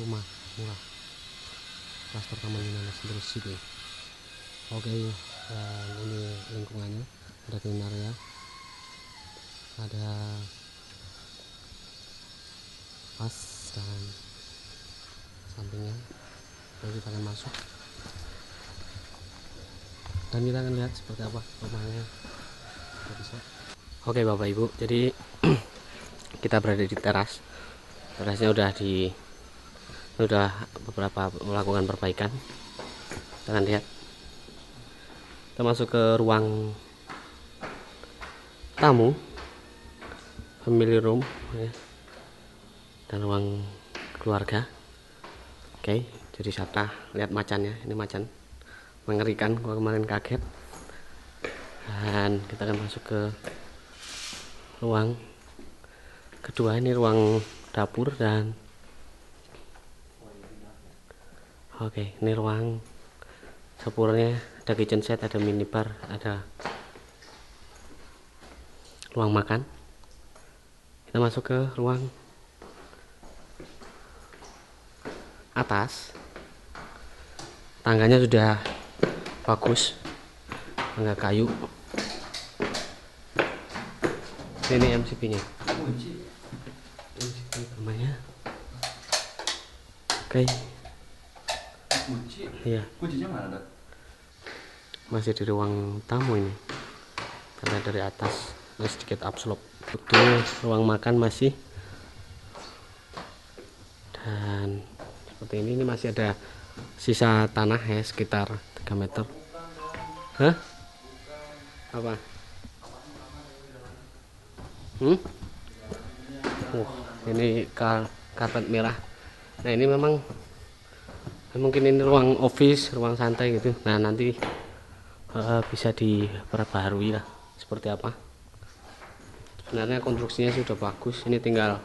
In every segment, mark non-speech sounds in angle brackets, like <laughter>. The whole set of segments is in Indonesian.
rumah murah. Klaster taman Minanas terus City oke dan ini lingkungannya. Ada green area. Ada pas dan sampingnya. Lalu kita akan masuk. Dan kita akan lihat seperti apa rumahnya. Bisa. Oke bapak ibu. Jadi <clears throat> kita berada di teras. Terasnya udah di udah beberapa melakukan perbaikan. Kita lihat. Kita masuk ke ruang tamu. Family room ya. dan ruang keluarga. Oke jadi Sabta lihat macannya ini macan. Mengerikan gua kemarin kaget. Dan kita akan masuk ke ruang kedua. Ini ruang dapur dan oke ini ruang dapurnya. Ada kitchen set ada minibar ada ruang makan. Kita masuk ke ruang atas. Tangganya sudah bagus tangga kayu. Ini MCB nya MCB namanya. Oke Kunci. iya Kuncinya mana, Dok? masih di ruang tamu ini karena dari atas ini sedikit upslope betul ruang makan masih dan seperti ini ini masih ada sisa tanah ya sekitar 3 meter Hah? apa hmm? Wah, ini kar karpet merah nah ini memang mungkin ini ruang office ruang santai gitu. Nah nanti eh, bisa diperbaharui lah. Seperti apa? Sebenarnya konstruksinya sudah bagus. Ini tinggal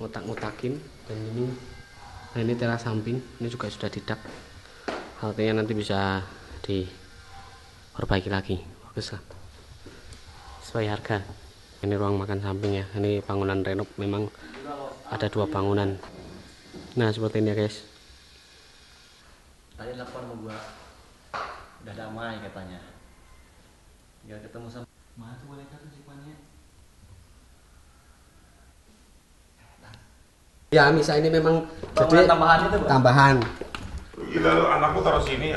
ngotak-ngotakin. Dan ini nah ini teras samping. Ini juga sudah didak. Artinya nanti bisa diperbaiki lagi. Bagus lah. Sesuai harga. Ini ruang makan samping ya. Ini bangunan renov. Memang ada dua bangunan. Nah seperti ini ya guys Tadi telepon sama gua. Udah damai katanya. Tinggal ketemu sama Mana tuh boneka tuh sifatnya? ya misa ini memang Bangunan tambahan itu, Bang? tambahan Gila lu anakku taruh sini